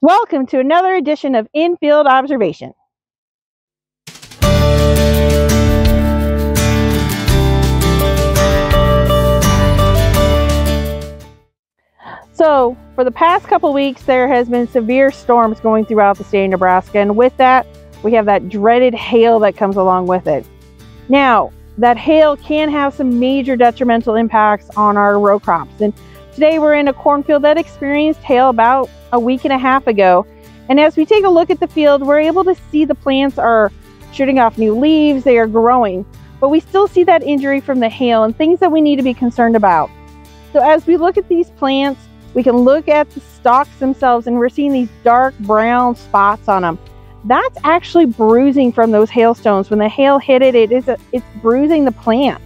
Welcome to another edition of N Field Observation. So, for the past couple weeks, there has been severe storms going throughout the state of Nebraska, and with that, we have that dreaded hail that comes along with it. Now, that hail can have some major detrimental impacts on our row crops, and Today we're in a cornfield that experienced hail about a week and a half ago. And as we take a look at the field, we're able to see the plants are shooting off new leaves, they are growing. But we still see that injury from the hail and things that we need to be concerned about. So as we look at these plants, we can look at the stalks themselves and we're seeing these dark brown spots on them. That's actually bruising from those hailstones. When the hail hit it, it is a, it's bruising the plant.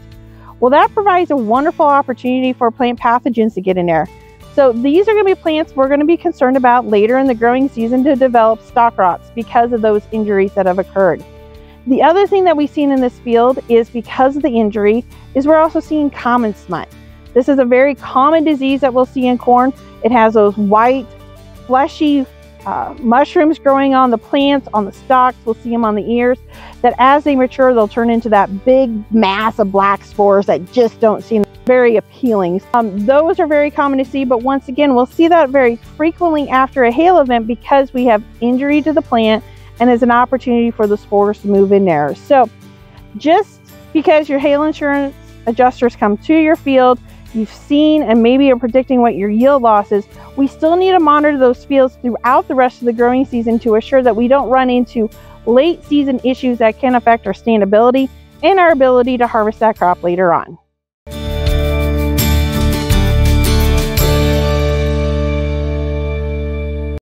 Well, that provides a wonderful opportunity for plant pathogens to get in there. So these are going to be plants we're going to be concerned about later in the growing season to develop stalk rots because of those injuries that have occurred. The other thing that we've seen in this field is because of the injury is we're also seeing common smut. This is a very common disease that we'll see in corn. It has those white, fleshy uh, mushrooms growing on the plants, on the stalks. We'll see them on the ears. That as they mature, they'll turn into that big mass of black spores that just don't seem very appealing. Um, those are very common to see, but once again, we'll see that very frequently after a hail event because we have injury to the plant and is an opportunity for the spores to move in there. So just because your hail insurance adjusters come to your field you've seen and maybe are predicting what your yield loss is, we still need to monitor those fields throughout the rest of the growing season to assure that we don't run into late season issues that can affect our standability and our ability to harvest that crop later on.